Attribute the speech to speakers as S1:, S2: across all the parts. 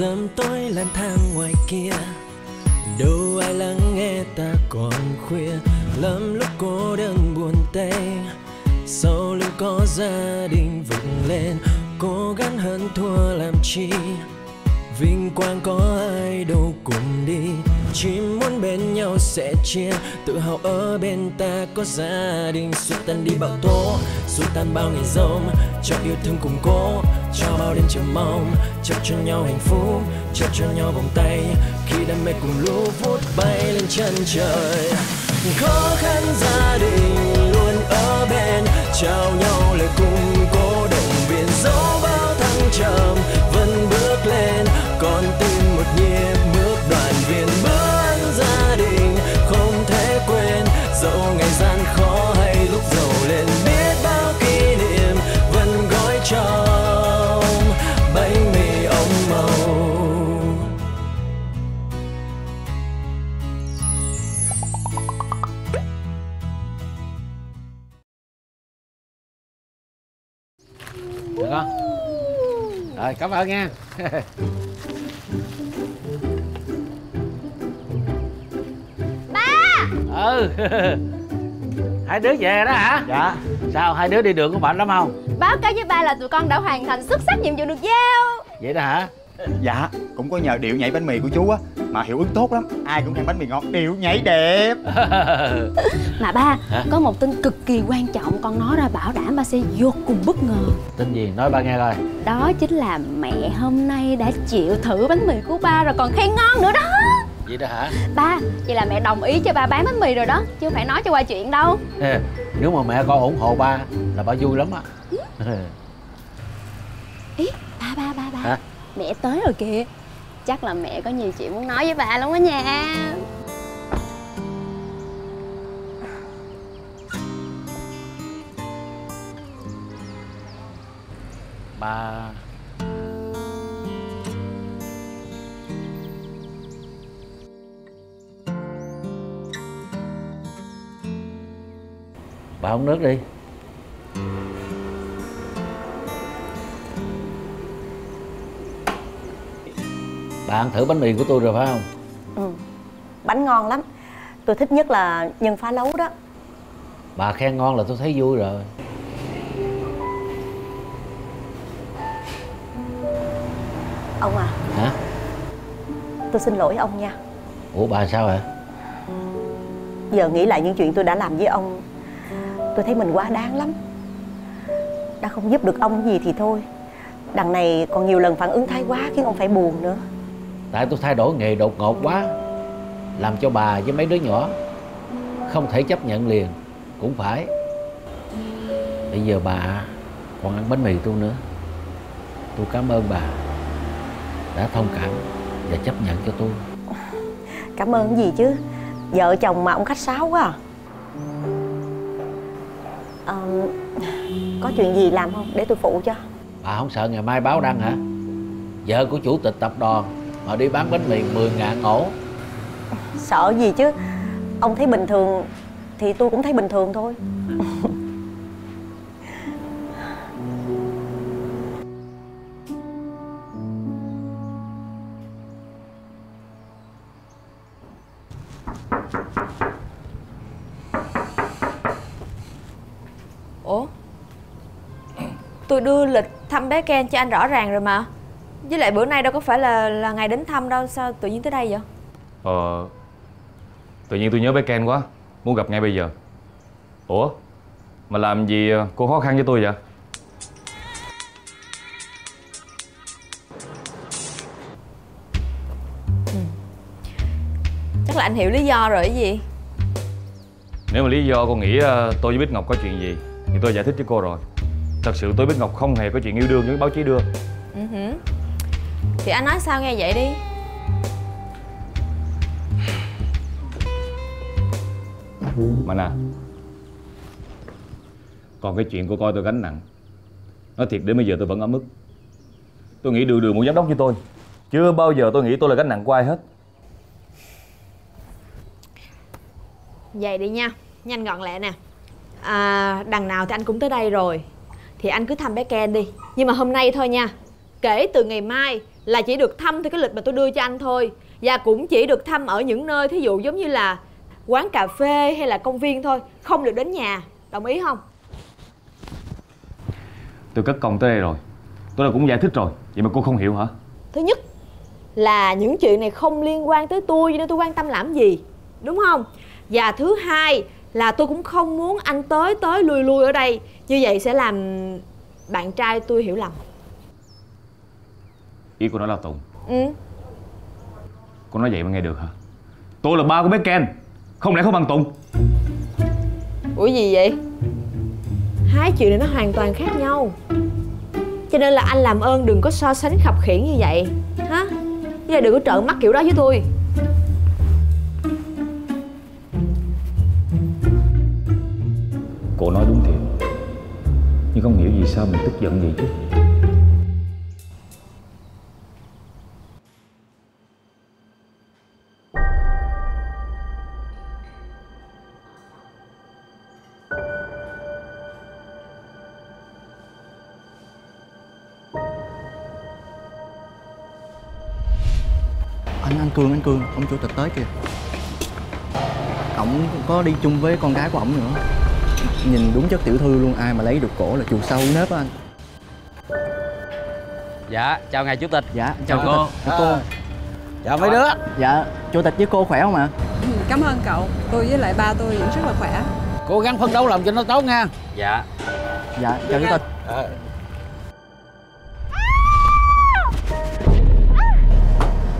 S1: dầm tối lang thang ngoài kia. Đâu ai lắng nghe ta còn khuya. Lắm lúc cô đơn buồn tê. Sau lưng có gia đình vững lên. Cố gắng hơn thua làm chi? Vinh quang có ai đâu cùng đi. Chỉ muốn bên nhau sẽ chia. Tự hào ở bên ta có gia đình. Xua tan đi bão tố xua tan bao ngày rông cho yêu thương cùng cố cho bao đêm chờ mong chúc cho nhau hạnh phúc chúc cho nhau vòng tay. Khi đam mê cùng lúc vút bay lên chân trời. Khó khăn gia đình luôn ở bên, trao nhau lời cùng cố động viên dẫu bao thăng trầm. Vẫn bước lên con tim một nhịp bước đoàn viên. Bước ăn gia đình không thể quên, dẫu ngày gian khó
S2: rồi cảm ơn nha.
S3: Ba!
S2: Ừ. Hai đứa về đó hả?
S4: Dạ.
S2: Sao hai đứa đi đường có mệt lắm không?
S3: Báo cáo với ba là tụi con đã hoàn thành xuất sắc nhiệm vụ được giao.
S2: Vậy đó hả
S4: Dạ Cũng có nhờ điệu nhảy bánh mì của chú á Mà hiệu ứng tốt lắm Ai cũng khen bánh mì ngon. Điệu nhảy đẹp.
S3: Mà ba
S2: Hả?
S3: có một tin cực kỳ quan trọng con nói ra bảo đảm ba sẽ vô cùng bất ngờ.
S2: Tin gì? Nói ba nghe coi.
S3: Đó chính là mẹ hôm nay đã chịu thử bánh mì của ba rồi còn khen ngon nữa đó.
S2: Vậy đó hả?
S3: Ba vậy là mẹ đồng ý cho ba bán bánh mì rồi đó chứ không phải nói cho qua chuyện đâu.
S2: Nếu mà mẹ con ủng hộ ba là ba vui lắm á.
S3: Ý ba ba ba ba.
S2: Hả?
S3: Mẹ tới rồi kìa. Chắc là mẹ có nhiều chuyện muốn nói với bà lắm á nha.
S2: Ba ba uống nước đi. Bà ăn thử bánh mì của tôi rồi phải không?
S5: Ừ. Bánh ngon lắm. Tôi thích nhất là nhân phá lấu đó.
S2: Bà khen ngon là tôi thấy vui rồi.
S5: Ông à.
S2: Hả?
S5: Tôi xin lỗi ông nha.
S2: Ủa bà sao hả
S5: Giờ nghĩ lại những chuyện tôi đã làm với ông Tôi thấy mình quá đáng lắm. Đã không giúp được ông gì thì thôi. Đằng này còn nhiều lần phản ứng thái quá Khiến ông phải buồn nữa
S2: tại tôi thay đổi nghề đột ngột quá làm cho bà với mấy đứa nhỏ không thể chấp nhận liền. Cũng phải. Bây giờ bà còn ăn bánh mì tôi nữa. Tôi cảm ơn bà đã thông cảm và chấp nhận cho tôi.
S5: Cảm ơn gì chứ? Vợ chồng mà ông khách sáo quá à. Ờ, Có chuyện gì làm không? Để tôi phụ cho.
S2: Bà không sợ ngày mai báo đăng hả? Vợ của chủ tịch tập đoàn mà đi bán bánh mì 10 ngàn ổ
S5: Sợ gì chứ? Ông thấy bình thường Thì tôi cũng thấy bình thường thôi.
S6: Ủa? Tôi đưa lịch thăm bé Ken cho anh rõ ràng rồi mà Với lại bữa nay đâu có phải là là ngày đến thăm đâu Sao tự nhiên tới đây vậy?
S7: Ờ Tự nhiên tôi nhớ bé Ken quá Muốn gặp ngay bây giờ. Ủa Mà làm gì cô khó khăn với tôi vậy?
S6: Chắc là anh hiểu lý do rồi cái gì?
S7: Nếu mà lý do cô nghĩ ờ, tôi với Bích Ngọc có chuyện gì Thì tôi giải thích với cô rồi. Thật sự tôi với Bích Ngọc không hề có chuyện yêu đương như báo chí đưa.
S6: Ừ hử. Thì anh nói sao nghe vậy đi?
S7: Mà nè Còn cái chuyện cô coi tôi gánh nặng Nói thiệt đến bây giờ tôi vẫn ở mức. Tôi nghĩ đường đường một giám đốc như tôi Chưa bao giờ tôi nghĩ tôi là gánh nặng của ai hết.
S6: Vậy đi nha Nhanh gọn lẹ nè. À, Đằng nào thì anh cũng tới đây rồi Thì anh cứ thăm bé Ken đi. Nhưng mà hôm nay thôi nha Kể từ ngày mai là chỉ được thăm theo cái lịch mà tôi đưa cho anh thôi. Và cũng chỉ được thăm ở những nơi thí dụ giống như là quán cà phê hay là công viên thôi không được đến nhà. Đồng ý không?
S7: Tôi cất công tới đây rồi. Tôi đã cũng giải thích rồi Vậy mà cô không hiểu hả?
S6: Thứ nhất là những chuyện này không liên quan tới tôi cho nên tôi quan tâm làm gì đúng không? Và thứ hai là tôi cũng không muốn anh tới tới lui lui ở đây. Như vậy sẽ làm bạn trai tôi hiểu lầm
S7: Ý cô nói là Tùng.
S6: Ừ.
S7: Cô nói vậy mà nghe được hả? Tôi là ba của bé Ken. Không lẽ không bằng Tùng?
S6: Ủa gì vậy? Hai chuyện này nó hoàn toàn khác nhau. Cho nên là anh làm ơn đừng có so sánh khập khiễng như vậy. Há với lại đừng có trợn mắt kiểu đó với tôi.
S7: Cô nói đúng thiệt. Nhưng không hiểu vì sao mình tức giận vậy chứ
S8: anh anh cường ông chủ tịch tới kìa. Ổng có đi chung với con gái của ổng nữa. Nhìn đúng chất tiểu thư luôn ai mà lấy được cổ là chuột sâu nếp á anh.
S9: Dạ, chào ngài chủ tịch.
S8: Dạ
S9: Chào
S8: chủ
S9: cô.
S8: tịch. Chào cô.
S9: Chào mấy đứa.
S8: Dạ chủ tịch với cô khỏe không ạ?
S10: Cảm ơn cậu, tôi với lại ba tôi vẫn rất là khỏe.
S9: Cố gắng phấn đấu làm cho nó tốt nha. Dạ.
S8: Dạ chào chủ tịch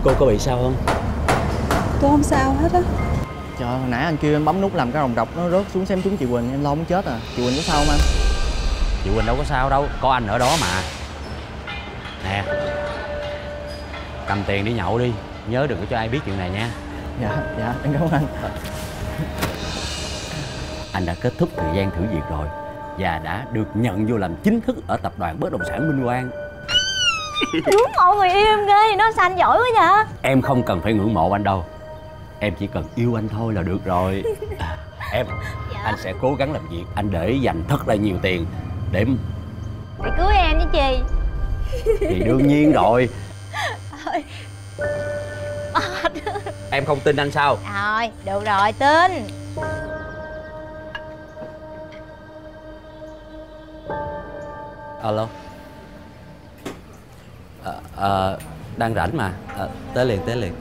S9: Cô có bị sao không?
S10: Tôi không sao hết á.
S8: Trời hồi nãy anh kêu em bấm nút làm cái rồng rọc nó rớt xuống xem trúng chị quỳnh em lo muốn chết à. Chị quỳnh có sao không anh?
S9: Chị Quỳnh đâu có sao đâu Có anh ở đó mà. Nè Cầm tiền đi nhậu đi Nhớ đừng có cho ai biết chuyện này nha.
S8: Dạ dạ em cảm ơn anh.
S9: Anh đã kết thúc thời gian thử việc rồi Và đã được nhận vô làm chính thức Ở tập đoàn bất động sản Minh Quang
S3: Ngưỡng mộ người yêu em ghê Nó sao anh giỏi quá vậy.
S9: Em không cần phải ngưỡng mộ anh đâu. Em chỉ cần yêu anh thôi là được rồi. À, Em Anh sẽ cố gắng làm việc. Anh để dành thật là nhiều tiền Để
S3: Để cưới em chứ chi
S9: thì đương nhiên rồi. Em không tin anh sao?
S3: Rồi được rồi tin.
S9: Alo Ờ, Đang rảnh mà. Ờ, Tới liền tới liền.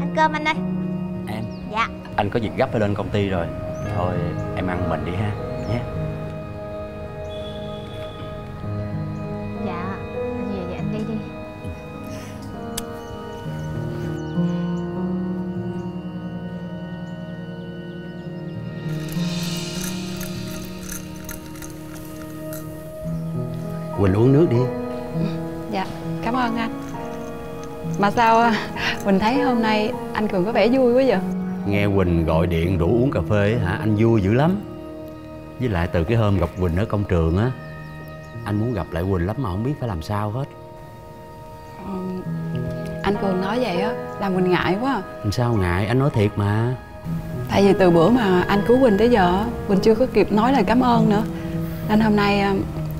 S3: Ăn cơm anh ơi.
S9: Em.
S3: Dạ.
S9: Anh có việc gấp phải lên công ty rồi. Thôi em ăn mình đi ha uống nước đi.
S10: Dạ, cảm ơn anh. Mà sao à, mình thấy hôm nay anh Cường có vẻ vui quá vậy?
S9: Nghe Quỳnh gọi điện rủ uống cà phê hả Anh vui dữ lắm. Với lại từ cái hôm gặp Quỳnh ở công trường á Anh muốn gặp lại Quỳnh lắm mà không biết phải làm sao hết.
S10: Ừm, Anh Cường nói vậy á, làm mình ngại quá.
S9: Làm sao ngại anh nói thiệt mà.
S10: Tại vì từ bữa mà anh cứu Quỳnh tới giờ Quỳnh chưa có kịp nói lời cảm ơn nữa. Nên hôm nay à,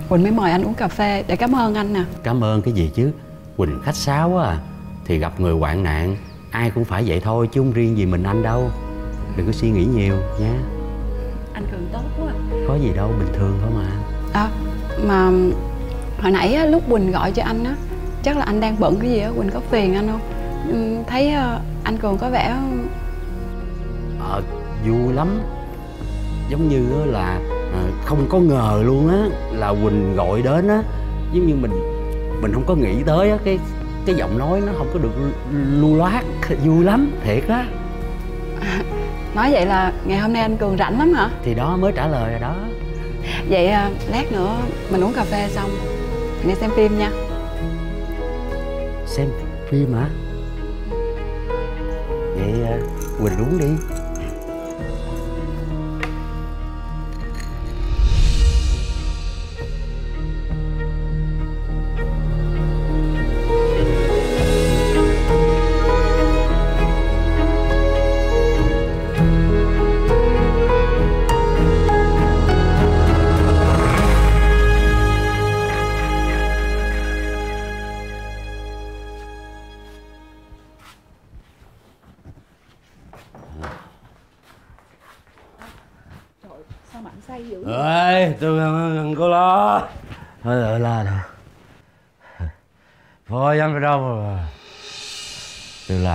S10: Quỳnh mới mời anh uống cà phê. Để cảm ơn anh nè.
S9: Cảm ơn cái gì chứ? Quỳnh khách sáo quá à. Thì gặp người hoạn nạn Ai cũng phải vậy thôi chứ không riêng gì mình anh đâu. Đừng có suy nghĩ nhiều nha
S10: Anh Cường tốt quá. À.
S9: Có gì đâu bình thường thôi mà.
S10: À, mà hồi nãy á, lúc Quỳnh gọi cho anh á Chắc là anh đang bận cái gì á, Quỳnh có phiền anh không? Ừm, Thấy à, anh Cường có vẻ
S9: Ờ vui lắm. Giống như là à, không có ngờ luôn á Là Quỳnh gọi đến á. Giống như mình mình không có nghĩ tới á Cái cái giọng nói nó không có được lưu loát Vui lắm thiệt á.
S10: Nói vậy là ngày hôm nay anh Cường rảnh lắm hả?
S9: Thì đó mới trả lời rồi đó.
S10: Vậy à, lát nữa mình uống cà phê xong Mình đi xem phim nha.
S9: Xem phim hả? Vậy à, Quỳnh uống đi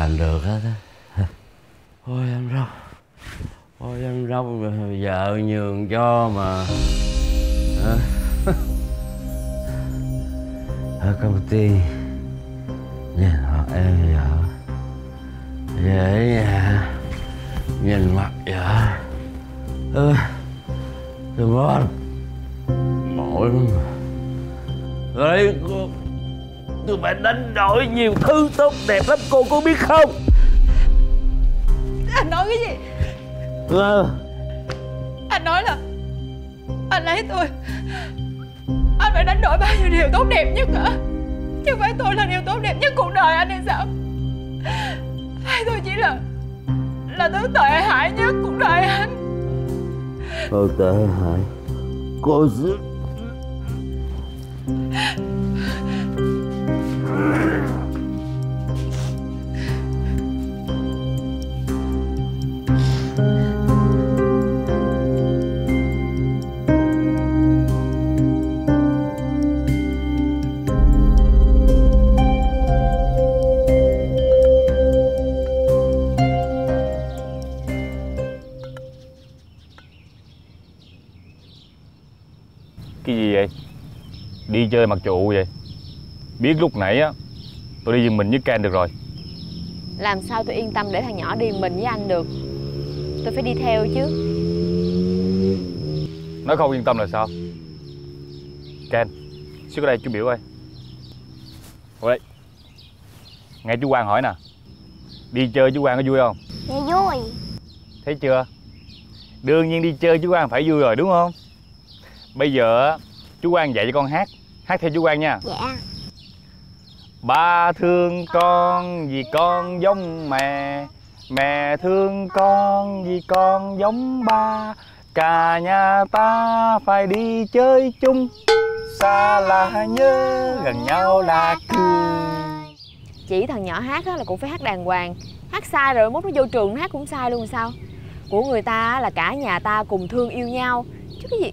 S2: tôi làm đổi nhiều thứ tốt đẹp lắm cô có biết không?
S3: Anh nói cái gì?
S2: Ừ.
S3: Anh nói là Anh lấy tôi. Anh phải đánh đổi bao nhiêu điều tốt đẹp nhất hả? Chứ phải tôi là điều tốt đẹp nhất cuộc đời anh hay sao? Hay tôi chỉ là Là thứ tệ hại nhất cuộc đời anh.
S2: Cô tệ hại? Cô sẽ
S7: cái gì vậy? Đi chơi mặc trụ vậy? Biết lúc nãy á Tôi đi giùm mình với Ken được rồi.
S6: Làm sao tôi yên tâm để thằng nhỏ đi mình với anh được? Tôi phải đi theo chứ.
S7: Nói không yên tâm là sao? Ken Xuống đây chú biểu ơi. Ngồi đây Nghe chú Quang hỏi nè. Đi chơi chú Quang có vui không?
S11: Dạ vui.
S7: Thấy chưa? Đương nhiên đi chơi chú Quang phải vui rồi đúng không? Bây giờ á, chú Quang dạy cho con hát. Hát theo chú Quang nha.
S11: Dạ
S7: Ba thương con vì con giống mẹ Mẹ thương con vì con giống ba. Cả nhà ta phải đi chơi chung Xa là nhớ, gần nhau là cười
S6: Chỉ thằng nhỏ hát á là cũng phải hát đàng hoàng. Hát sai rồi mốt nó vô trường nó hát cũng sai luôn sao? Của người ta á là cả nhà ta cùng thương yêu nhau. Chứ cái gì?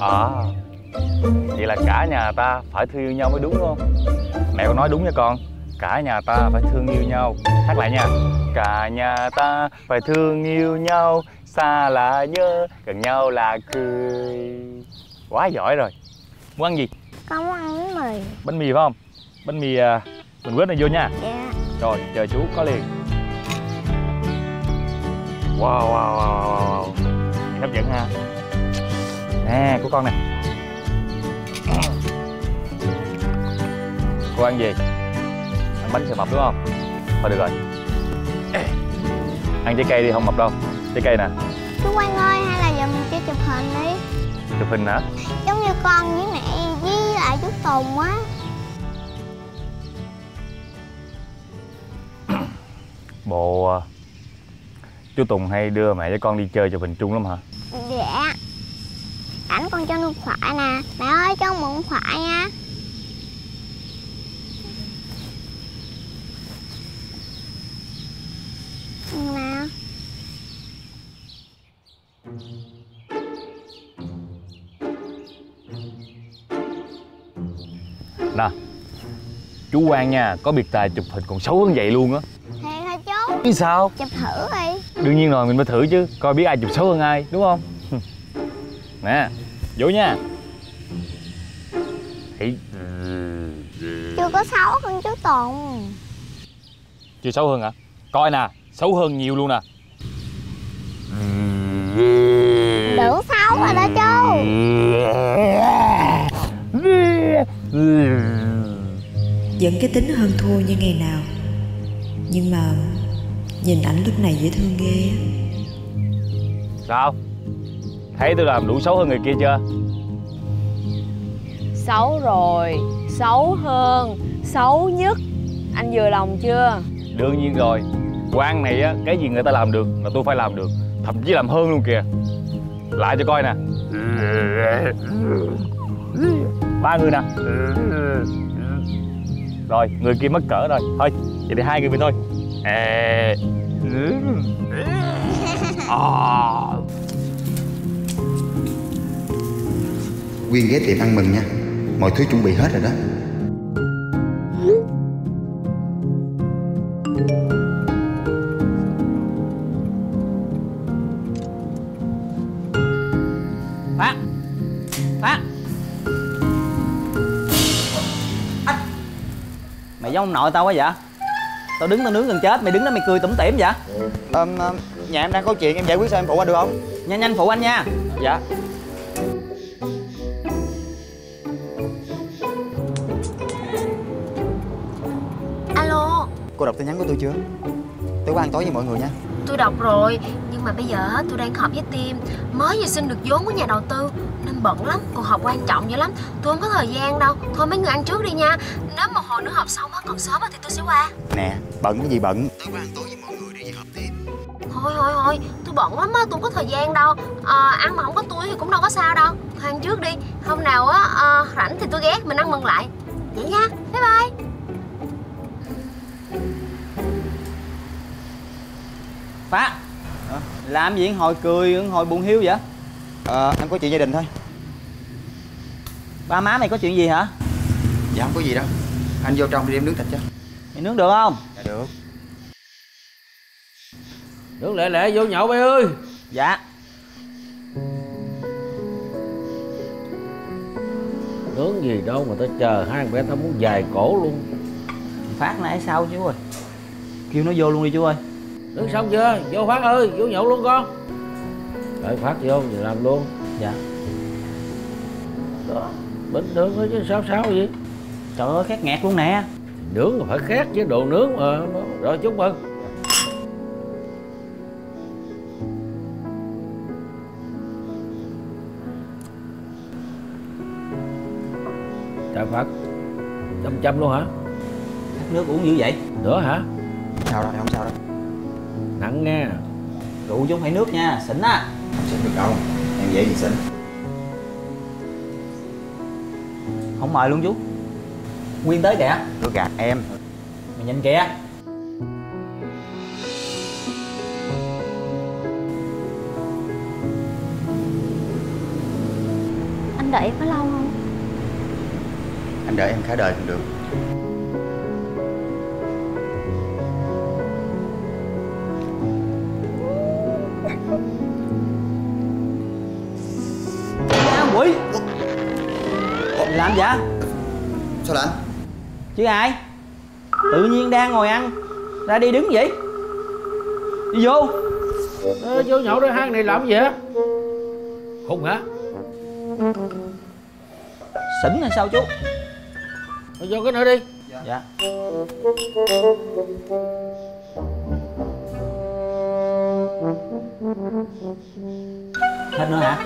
S7: À Vậy là cả nhà ta phải thương yêu nhau mới đúng không Mẹ con nói đúng nha con. Cả nhà ta phải thương yêu nhau. Hát lại nha. Cả nhà ta phải thương yêu nhau. Xa là nhớ Gần nhau là cười. Quá giỏi rồi. Muốn ăn gì?
S11: Con muốn ăn bánh mì.
S7: Bánh mì phải không? Bánh mì à, mình quết này vô nha.
S11: Dạ.
S7: Rồi chờ chú có liền. Wow wow wow wow, hấp dẫn ha. Nè của con nè Cô ăn gì? Ăn bánh sẽ mập đúng không? Thôi được rồi. Ăn trái cây đi không mập đâu. Trái cây nè.
S11: Chú Quang ơi hay là giờ mình chơi chụp hình đi.
S7: Chụp hình hả?
S11: Giống như con với mẹ với lại chú Tùng á.
S7: Bộ à, Chú Tùng hay đưa mẹ với con đi chơi chụp hình chung lắm hả?
S11: Dạ. Ảnh con cho điện thoại nè. Mẹ ơi cho con mượn điện thoại nha Nè
S7: Nè Chú Quang nha Có biệt tài chụp hình còn xấu hơn vậy luôn á.
S11: Thiệt hả chú.
S7: Biết sao?
S11: Chụp thử đi.
S7: Đương nhiên rồi mình phải thử chứ Coi biết ai chụp xấu hơn ai đúng không? Nè Vô nha. Thấy
S11: Chưa có xấu hơn chú Tùng.
S7: Chưa xấu hơn hả? Coi nè Xấu hơn nhiều luôn nè
S11: Đủ xấu rồi đó chú.
S12: Vẫn cái tính hơn thua như ngày nào. Nhưng mà Nhìn ảnh lúc này dễ thương ghê á.
S7: Sao? Thấy tôi làm đủ xấu hơn người kia chưa?
S6: Xấu rồi Xấu hơn Xấu nhất. Anh vừa lòng chưa?
S7: Đương nhiên rồi quan này á, Cái gì người ta làm được Là tôi phải làm được. Thậm chí làm hơn luôn kìa. Lại cho coi nè. Ba người nè. Rồi, người kia mất cỡ rồi. Thôi, Vậy thì hai người mình thôi. À.
S4: Quyên ghé tiệm ăn mừng nha. Mọi thứ chuẩn bị hết rồi đó.
S13: Nội tao quá vậy? Tao đứng tao nướng gần chết Mày đứng đó mày cười tủm tỉm vậy?
S4: Um, Nhà em đang có chuyện em giải quyết sao em phụ anh được không?
S13: Nhanh nhanh phụ anh nha.
S4: Dạ.
S14: Alo.
S4: Cô đọc tin nhắn của tôi chưa? Tôi có ăn tối với mọi người nha.
S14: Tôi đọc rồi Nhưng mà bây giờ tôi đang họp với team. Mới vừa xin được vốn của nhà đầu tư Nên bận lắm Cuộc họp quan trọng dữ lắm. Tôi không có thời gian đâu. Thôi mấy người ăn trước đi nha. Nếu một hồi nữa họp xong á còn sớm á thì tôi sẽ qua.
S4: Nè bận cái gì bận?
S14: Thôi thôi thôi Tôi bận lắm á Tôi không có thời gian đâu. À, Ăn mà không có tôi thì cũng đâu có sao đâu. Thôi ăn trước đi. Hôm nào á à, rảnh thì tôi ghé Mình ăn mừng lại. Vậy nha Bye bye.
S13: Phát Làm gì? Hồi cười hồi buồn hiu vậy?
S4: Ờ em có chuyện gia đình thôi.
S13: Ba má mày có chuyện gì hả?
S4: Dạ không có gì đâu Anh vô trong đi em nướng thịt cho.
S13: Mày nướng được không?
S4: Dạ được.
S2: Nướng lẹ lẹ vô nhậu bay ơi.
S13: Dạ.
S2: Nướng gì đâu mà tao chờ hai thằng bé tao muốn dài cổ luôn.
S13: Phát nãy sao chú ơi. Kêu nó vô luôn đi chú ơi.
S2: Nướng xong chưa? Vô Phát ơi, vô nhậu luôn con. Đợi Phát vô thì làm luôn.
S13: Dạ.
S2: Đó, bình thường thôi chứ sao sao gì
S13: Trời ơi khét nghẹt luôn nè.
S2: Nướng phải khác chứ đồ nướng mà. Rồi chúc mừng. Trời Phật Chăm chăm luôn hả?
S13: Nước uống dữ vậy?
S2: Nữa hả?
S4: Sao đâu, không sao đâu
S13: Nặng nha Rượu chứ không phải nước nha, xỉn á.
S4: Không xỉn được đâu? Em dễ gì xỉn?
S13: Không mời luôn chú Nguyên tới kìa.
S4: Tôi gạt em.
S13: Mày nhìn kìa.
S3: Anh đợi em có lâu không?
S4: Anh đợi em cả đời cũng được.
S13: Quỷ. Làm vậy?
S4: Sao lạnh
S13: Chứ ai? Tự nhiên đang ngồi ăn Ra đi đứng vậy. Đi vô.
S2: Ờ, vô nhậu đây hai này làm gì hả? Khùng hả?
S13: Xỉn hay sao chú?
S2: Thôi vô cái nữa đi.
S13: Dạ. Hết nữa hả?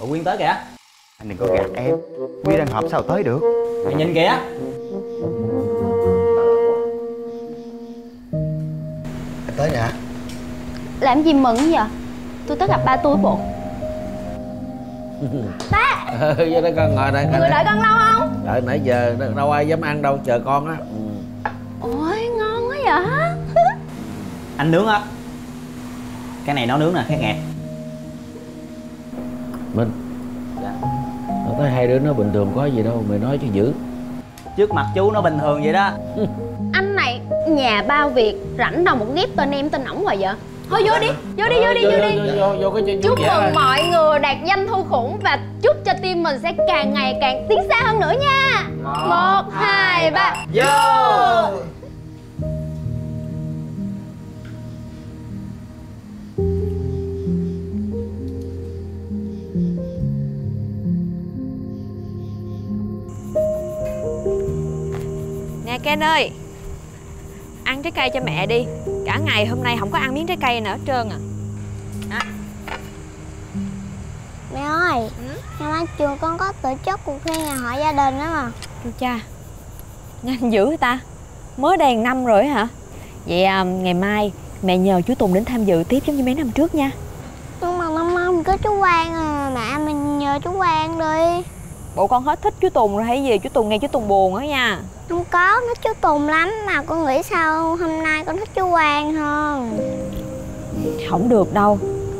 S13: Bộ Quyên tới kìa
S4: Anh đừng có gạt em. Quy đang họp sao tới được?
S13: Mày nhìn kìa.
S4: Anh tới nè.
S3: Làm gì mừng vậy? Tôi tới gặp ba tôi bộ. Ba!
S2: Vô đây con ngồi đây.
S3: Người đợi con lâu không?
S2: Đợi nãy giờ đâu- đâu ai dám ăn đâu, chờ con á. Ừ.
S3: Ôi ngon quá vậy.
S13: Anh nướng á. Cái này nó nướng nè, khét nghẹt.
S2: Minh Thấy hai đứa nó bình thường có gì đâu, mày nói cho dữ
S13: Trước mặt chú nó bình thường vậy đó.
S3: Anh này nhà bao việc Rảnh đâu một ghép tên em tên ổng hoài vậy? Thôi vô đi, vô đi, vô đi, vô đi.
S2: Vô, chuyện
S3: Chúc mừng mọi người đạt doanh thu khủng Và chúc cho team mình sẽ càng ngày càng tiến xa hơn nữa nha. Một, hai, ba.
S13: Vô
S6: Ken ơi. Ăn trái cây cho mẹ đi. Cả ngày hôm nay không có ăn miếng trái cây nào hết trơn à.
S14: Mẹ ơi Ngày mai trường con có tổ chức cuộc thi nhà họ gia đình đó mà?
S6: Chu cha Nhanh dữ ta. Mới đây năm rồi hả? Vậy à, ngày mai mẹ nhờ chú Tùng đến tham dự tiếp giống như mấy năm trước nha.
S14: Nhưng mà năm không có chú Quang à. Mẹ mình nhờ chú Quang đi
S6: Bộ con hết thích chú Tùng rồi hay gì Chú Tùng nghe chú Tùng buồn á nha.
S14: Không có, thích chú Tùng lắm Mà con nghĩ sao hôm nay con thích chú Quang hơn.
S6: Không được đâu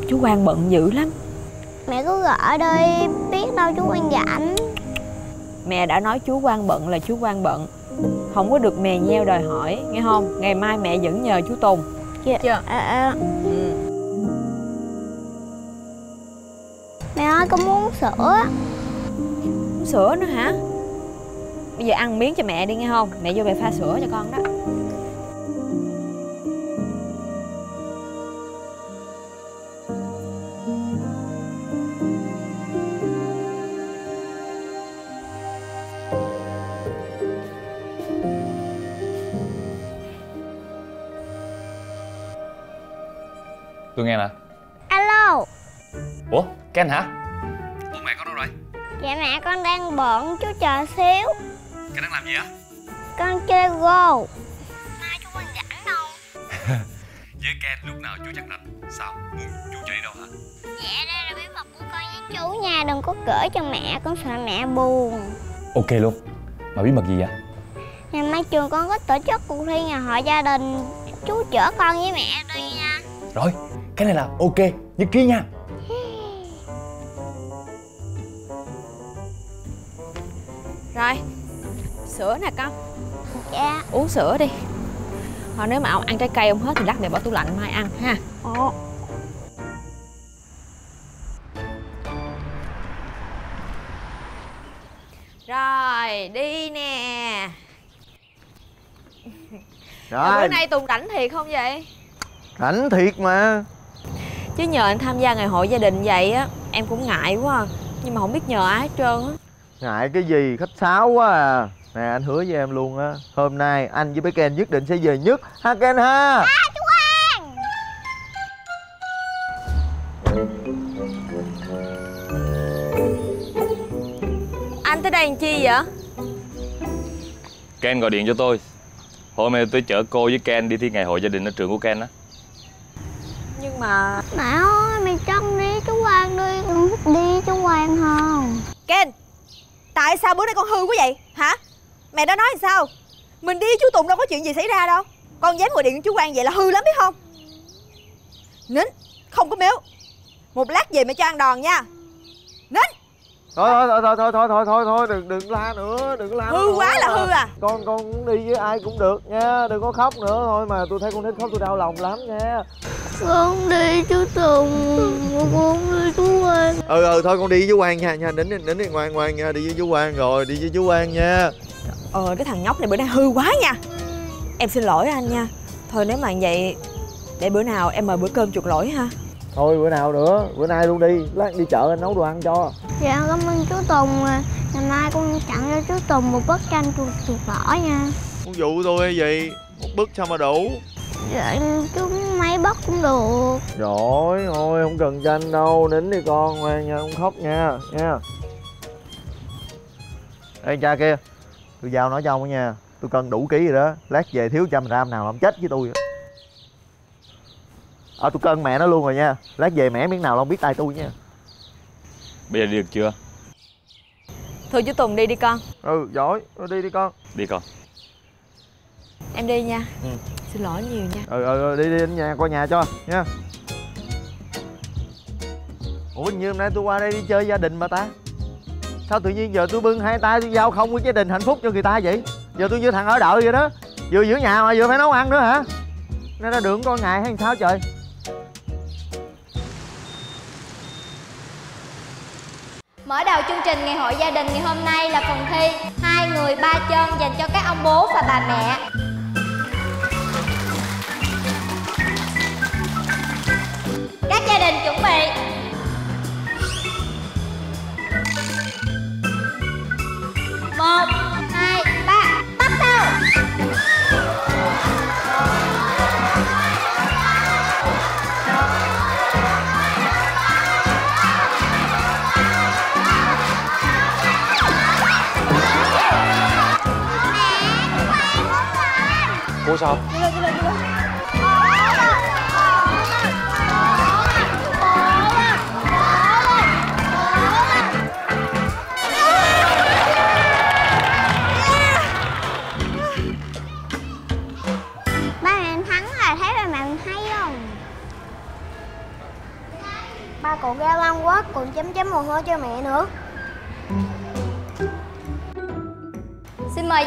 S6: Chú Quang bận dữ lắm.
S11: Mẹ cứ gọi đi Biết đâu chú Quang rảnh.
S6: Mẹ đã nói chú quan bận là chú quan bận. Không có được mè nheo đòi hỏi Nghe không? Ngày mai mẹ vẫn nhờ chú Tùng.
S11: Dạ.
S6: Chưa?
S11: À, à.
S6: ừ.
S11: Mẹ ơi con muốn sữa
S6: Uống sữa nữa hả? Bây giờ ăn miếng cho mẹ đi nghe không? Mẹ vô về pha sữa cho con đó.
S7: Tôi nghe nè.
S11: Alo.
S7: Ủa Ken hả
S11: Dạ mẹ con đang bận chú chờ xíu.
S7: Ken đang làm gì á?
S11: Con chơi go.
S7: Với Ken lúc nào chú chắc rảnh? Sao? Muốn chú cho đi đâu hả?
S11: Dạ đây là bí mật của con với chú. Nha Đừng có kể cho mẹ Con sợ mẹ buồn.
S7: Ok luôn. Mà bí mật gì vậy?
S11: Ngày mai trường con có tổ chức cuộc thi nhà hội gia đình. Chú chở con với mẹ đi nha.
S7: Rồi cái này là ok. Nhất trí nha
S6: Sữa nè con.
S11: Dạ.
S6: Uống sữa đi. Thôi nếu mà ông ăn trái cây ông hết thì lát để bỏ tủ lạnh mai ăn ha.
S11: Ồ.
S6: Rồi đi nè.
S15: Rồi.
S6: Rồi. Bữa nay Tùng rảnh thiệt không vậy?
S15: Rảnh thiệt mà.
S6: Chứ nhờ anh tham gia ngày hội gia đình vậy á Em cũng ngại quá à. Nhưng mà không biết nhờ ai hết trơn á.
S15: Ngại cái gì khách sáo quá à Nè anh hứa với em luôn á Hôm nay anh với bé Ken nhất định sẽ về nhất. Ha Ken ha.
S11: Chú Quang
S6: Anh tới đây làm chi vậy?
S7: Ken gọi điện cho tôi. Hôm nay tôi chở cô với Ken đi thi ngày hội gia đình ở trường của Ken á.
S6: Nhưng mà
S11: Mẹ ơi mày trông đi chú Quang đi Con thích đi chú Quang không?
S6: Ken Tại sao bữa nay con hư quá vậy? Hả Mẹ đã nói làm sao? Mình đi với chú Tùng đâu có chuyện gì xảy ra đâu. Con dám gọi điện chú Quang vậy là hư lắm biết không? Nín Không có méo. Một lát về mẹ cho ăn đòn nha. Nín!
S15: Thôi thôi thôi thôi thôi thôi thôi thôi đừng đừng la nữa đừng la
S6: Hư
S15: nữa.
S6: quá là hư à.
S15: Con con đi với ai cũng được nha đừng có khóc nữa. Thôi mà tôi thấy con nít khóc tôi đau lòng lắm nha.
S11: Con đi chú Tùng Con đi chú Quang.
S15: Ừ ừ thôi con đi với chú Quang nha nha nín nín đi ngoan ngoan nha đi với chú Quang rồi đi với chú Quang nha
S6: Ờ cái thằng nhóc này bữa nay hư quá nha. Em xin lỗi anh nha. Thôi nếu mà vậy Để bữa nào em mời bữa cơm chuộc lỗi ha.
S15: Thôi bữa nào nữa. Bữa nay luôn đi. Lát đi chợ anh nấu đồ ăn cho.
S11: Dạ cảm ơn chú Tùng. À. Ngày mai con tặng cho chú Tùng một bức tranh chuột chuột đỏ nha.
S15: Con dụ tôi hay gì? Một bức sao mà đủ?
S11: Dạ chú mấy bức cũng được.
S15: Rồi thôi không cần tranh đâu. Nín đi con. Ngoan nha không khóc nha. Nha. Ê cha kia Tôi giao nói cho ông đó nha. Tôi cân đủ ký rồi đó. Lát về thiếu trăm gram nào làm chết với tôi. Ờ tôi cân mẹ nó luôn rồi nha. Lát về mẹ miếng nào không biết tay tôi nha.
S7: Bây giờ đi được chưa?
S6: Thôi chú Tùng đi đi con.
S15: Ừ giỏi. Đi đi con.
S7: Đi con.
S6: Em đi nha.
S15: Ừ.
S6: Xin lỗi nhiều nha.
S15: Ừ ừ, ừ đi đi đến nhà coi nhà cho nha. Ủa như hôm nay tôi qua đây đi chơi gia đình mà ta Sao tự nhiên giờ tôi bưng hai tay tôi giao không với gia đình hạnh phúc cho người ta vậy? Giờ tôi như thằng ở đợi vậy đó. Vừa giữ nhà mà vừa phải nấu ăn nữa hả? Nên ra đường con ngày hay sao trời?
S11: Mở đầu chương trình ngày hội gia đình ngày hôm nay là phần thi Hai người ba chân dành cho các ông bố và bà mẹ.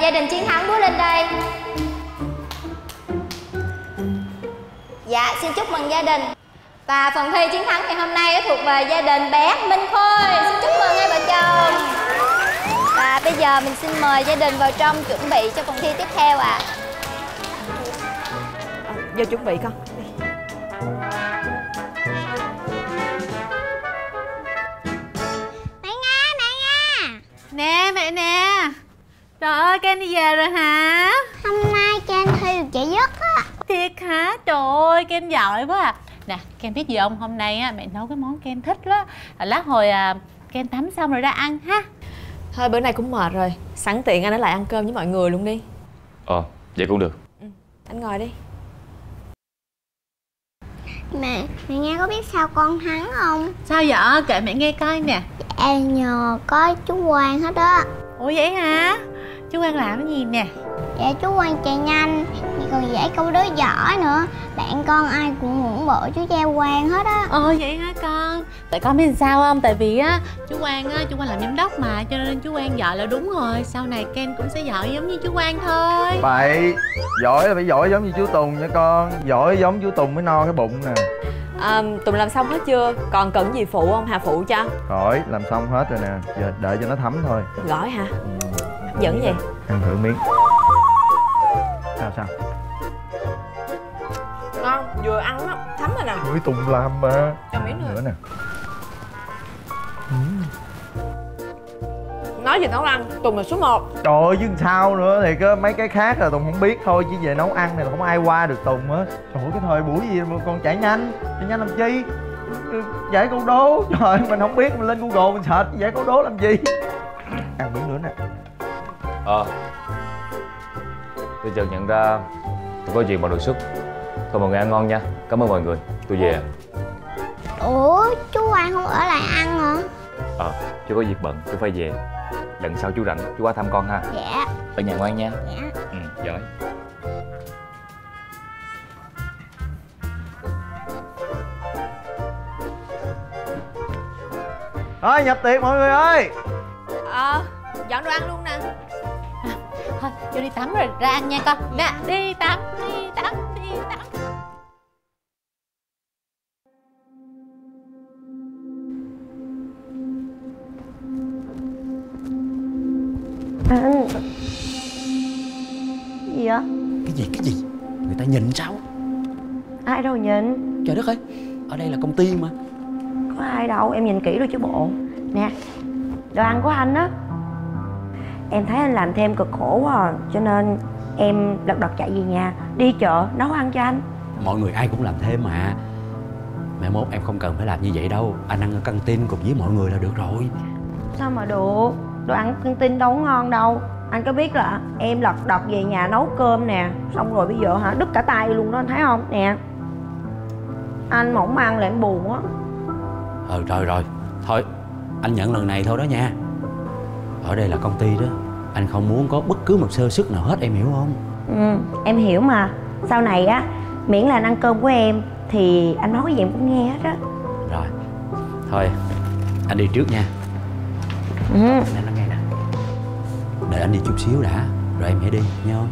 S11: Gia đình
S16: chiến thắng bước lên đây. Dạ, xin chúc mừng gia đình. Và phần thi chiến thắng ngày hôm nay thuộc về gia đình bé Minh Khôi. Xin chúc mừng hai vợ chồng. Và bây giờ mình xin mời gia đình vào trong chuẩn bị cho phần thi tiếp theo ạ.
S6: À, Vô chuẩn bị con.
S11: Mẹ Nga, mẹ Nga
S17: Nè mẹ nè Trời ơi Ken đi về rồi hả?
S11: Hôm nay Ken thi được giải nhất á.
S17: Thiệt hả? Trời ơi Ken giỏi quá à. Nè Ken biết gì không? Hôm nay á mẹ nấu cái món Ken thích đó Lát hồi à, Ken tắm xong rồi ra ăn ha.
S6: Thôi bữa nay cũng mệt rồi. Sẵn tiện anh ở lại ăn cơm với mọi người luôn đi.
S7: Ờ vậy cũng được.
S6: Anh ngồi đi.
S11: Mẹ, mẹ nghe có biết sao con thắng không?
S17: Sao vậy? Kể mẹ nghe coi nè.
S11: Em nhờ có chú Quang hết á.
S17: Ủa vậy hả? Chú Quang làm cái gì nè?
S11: Dạ chú Quang chạy nhanh Còn dạy câu đố giỏi nữa Bạn con ai cũng ngưỡng mộ chú Gia Quang hết á
S17: Ồ vậy hả con? Tại con biết sao không? Tại vì á chú Quang á, chú Quang làm giám đốc mà Cho nên chú Quang giỏi là đúng rồi Sau này Ken cũng sẽ giỏi giống như chú Quang thôi
S15: Bậy Giỏi là phải giỏi giống như chú Tùng nha con Giỏi giống chú Tùng mới no cái bụng nè
S6: à, Tùng làm xong hết chưa? Còn cần gì phụ không? Hà phụ cho
S15: Rồi làm xong hết rồi nè Giờ đợi cho nó thấm thôi
S6: Gỏi hả? Hấp dẫn vậy.
S15: Ăn thử miếng. Sao sao?
S6: Ngon, vừa ăn á, thấm rồi nè.
S15: Ui Tùng làm mà.
S6: Cho miếng nữa.
S15: Nữa nè.
S6: Nói gì nấu ăn, Tùng là số 1
S15: Trời ơi chứ sao nữa? Thì có mấy cái khác là Tùng không biết thôi Chứ về nấu ăn này là không ai qua được Tùng á. Trời ơi cái thời buổi gì mà con chạy nhanh? Chạy nhanh làm chi? Giải câu đố. Trời mình không biết mình lên Google mình search giải câu đố làm gì? Ăn miếng nữa nè
S7: Ờ. Tôi chợt nhận ra Tôi có chuyện mà đột xuất. Thôi mọi người ăn ngon nha. Cảm ơn mọi người. Tôi về.
S11: Ủa chú Quang không ở lại ăn hả?
S7: Ờ Chú có việc bận Tôi phải về. Lần sau chú rảnh Chú qua thăm con ha.
S11: Dạ.
S7: Ở nhà ngoan nha.
S11: Dạ.
S7: Ừ giỏi.
S15: Thôi nhập tiệc mọi người ơi.
S6: Ờ, dọn đồ ăn luôn.
S17: à, vô đi tắm rồi ra ăn nha con. Nè đi tắm đi tắm đi tắm.
S18: Anh Gì vậy?
S9: Cái gì cái gì? Người ta nhìn sao?
S18: Ai đâu nhìn.
S9: Trời đất ơi Ở đây là công ty mà.
S18: Có ai đâu, em nhìn kỹ rồi chứ bộ. Nè, đồ ăn của anh á Em thấy anh làm thêm cực khổ quá à, Cho nên em lật đật chạy về nhà Đi chợ, nấu ăn cho anh.
S9: Mọi người ai cũng làm thêm mà. Mẹ mốt em không cần phải làm như vậy đâu Anh ăn ở căng tin cùng với mọi người là được rồi.
S18: Sao mà được? Đồ ăn căng tin đâu có ngon đâu. Anh có biết là em lật đật về nhà nấu cơm nè Xong rồi bây giờ hả đứt cả tay luôn đó anh thấy không? Nè Anh mà không ăn là em buồn quá.
S9: Ờ rồi rồi. Thôi anh nhận lần này thôi đó nha Ở đây là công ty đó. Anh không muốn có bất cứ một sơ suất nào hết em hiểu không?
S18: Ừ, em hiểu mà. Sau này á, miễn là anh ăn cơm của em Thì anh nói cái gì em cũng nghe hết á.
S9: Rồi. Thôi anh đi trước nha.
S18: Ừ.
S9: Anh nghe nè. Đợi anh đi chút xíu đã Rồi em hãy đi nghe không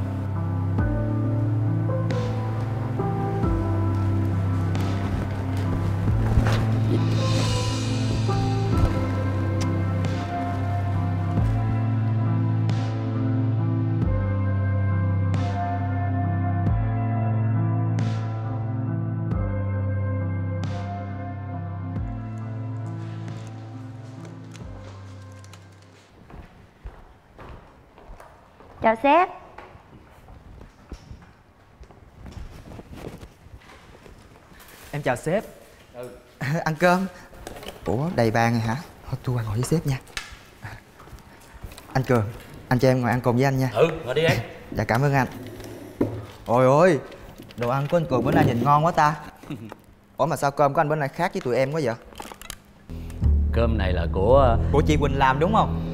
S18: Chào sếp.
S8: Em chào sếp. Ừ. Ăn cơm. Ủa đầy bàn rồi hả? Thôi tôi qua ngồi với sếp nha. Anh Cường Anh cho em ngồi ăn cùng với anh nha.
S9: Ừ ngồi đi em.
S8: Dạ cảm ơn anh. Ôi ôi Đồ ăn của anh Cường bữa nay nhìn ngon quá ta. Ủa mà sao cơm của anh bữa nay khác với tụi em quá vậy?
S9: Cơm này là của
S8: Của chị Quỳnh làm đúng không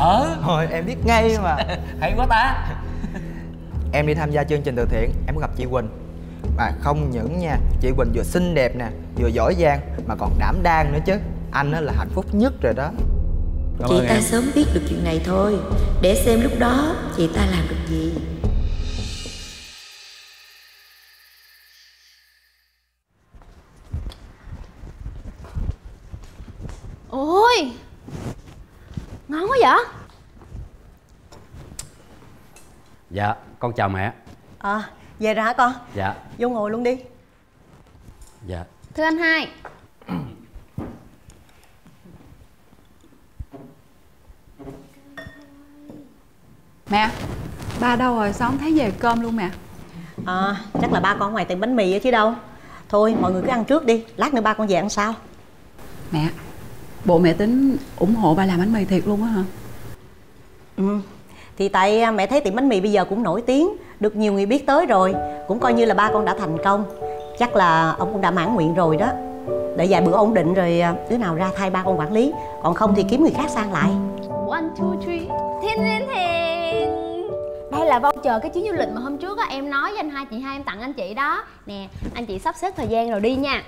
S9: Ờ.
S8: Thôi em biết ngay mà.
S9: Hay quá ta.
S8: Em đi tham gia chương trình từ thiện Em có gặp chị Quỳnh. Mà không những nha Chị Quỳnh vừa xinh đẹp nè Vừa giỏi giang Mà còn đảm đang nữa chứ. Anh á là hạnh phúc nhất rồi đó.
S19: Chị ta sớm biết được chuyện này thôi. Để xem lúc đó chị ta làm được gì
S9: con chào mẹ.
S5: À về rồi hả con?
S9: Dạ.
S5: Vô ngồi luôn đi.
S9: Dạ.
S3: Thưa anh hai.
S10: Mẹ Ba đâu rồi? Sao không thấy về cơm luôn mẹ?
S5: À chắc là ba con ngoài tiệm bánh mì á chứ đâu. Thôi mọi người cứ ăn trước đi. Lát nữa ba con về ăn sau.
S10: Mẹ Bộ mẹ tính ủng hộ ba làm bánh mì thiệt luôn á hả?
S5: Ừ thì tại à, mẹ thấy tiệm bánh mì bây giờ cũng nổi tiếng Được nhiều người biết tới rồi. Cũng coi như là ba con đã thành công. Chắc là ông cũng đã mãn nguyện rồi đó. Để vài bữa ổn định rồi à, đứa nào ra thay ba con quản lý. Còn không thì kiếm người khác sang lại.
S3: One, two, three Thiên thiên thiên. Đây là voucher cái chuyến du lịch mà hôm trước á em nói với anh hai chị hai em tặng anh chị đó. Nè anh chị sắp xếp thời gian rồi đi nha.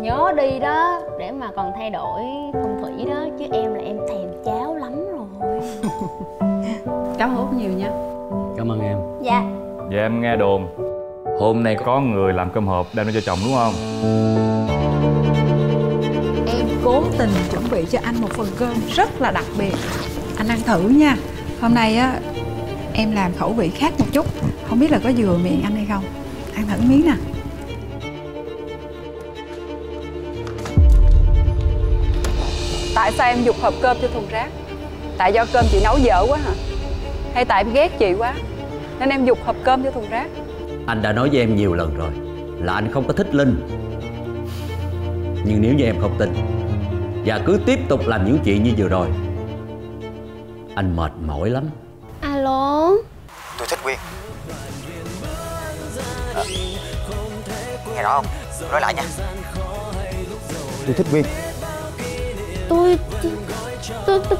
S3: Nhớ đi đó để mà còn thay đổi phong thủy đó Chứ em là em thèm cháo lắm.
S10: Cảm ơn nhiều nha.
S9: Cảm ơn em.
S3: Dạ.
S7: Dạ em nghe đồn Hôm nay có người làm cơm hộp đem đến cho chồng đúng không?
S10: Em cố tình chuẩn bị cho anh một phần cơm rất là đặc biệt. Anh ăn thử nha. Hôm nay á em làm khẩu vị khác một chút. Không biết là có vừa miệng anh hay không. Ăn thử miếng nè
S20: Tại sao em dục hộp cơm cho thùng rác? Tại do cơm chị nấu dở quá hả? Hay tại em ghét chị quá? Nên em dục hộp cơm cho thùng rác.
S9: Anh đã nói với em nhiều lần rồi Là anh không có thích Linh. Nhưng nếu như em không tin Và cứ tiếp tục làm những chuyện như vừa rồi Anh mệt mỏi lắm.
S3: Alo?
S8: Tôi thích Quyên. À, Nghe rõ không? Nói lại nha.
S1: Tôi thích Quyên.
S3: Tôi Tôi Tôi, tôi,